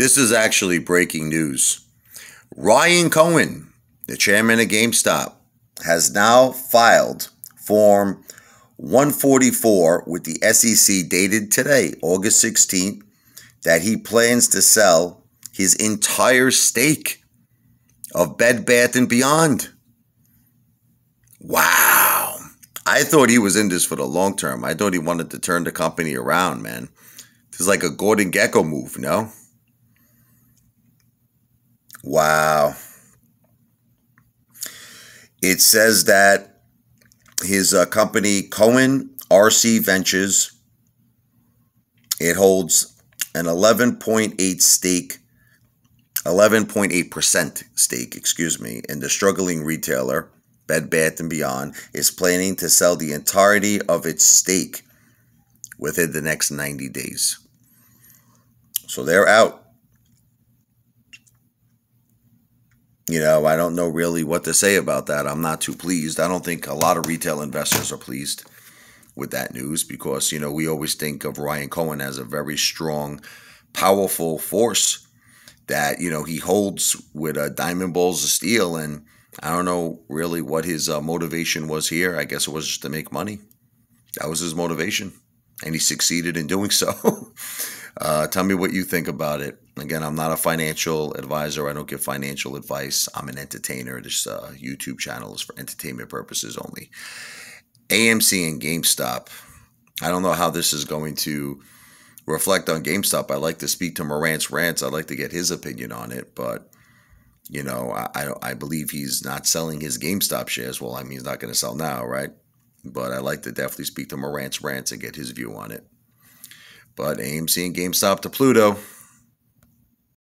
This is actually breaking news. Ryan Cohen, the chairman of GameStop, has now filed Form 144 with the SEC dated today, August 16th, that he plans to sell his entire stake of Bed Bath and Beyond. Wow. I thought he was in this for the long term. I thought he wanted to turn the company around, man. This is like a Gordon Gekko move, no? Wow. It says that his uh, company, Cohen RC Ventures, it holds an 11.8 stake, 11.8% stake, excuse me, in the struggling retailer, Bed Bath & Beyond, is planning to sell the entirety of its stake within the next 90 days. So they're out. You know, I don't know really what to say about that. I'm not too pleased. I don't think a lot of retail investors are pleased with that news because, you know, we always think of Ryan Cohen as a very strong, powerful force that, you know, he holds with a uh, diamond balls of steel. And I don't know really what his uh, motivation was here. I guess it was just to make money. That was his motivation. And he succeeded in doing so. Uh, tell me what you think about it. Again, I'm not a financial advisor. I don't give financial advice. I'm an entertainer. This uh, YouTube channel is for entertainment purposes only. AMC and GameStop. I don't know how this is going to reflect on GameStop. I like to speak to Marantz Rants. I'd like to get his opinion on it, but you know, I I believe he's not selling his GameStop shares. Well, I mean, he's not going to sell now, right? But I like to definitely speak to Marantz Rants and get his view on it. But AMC and GameStop to Pluto.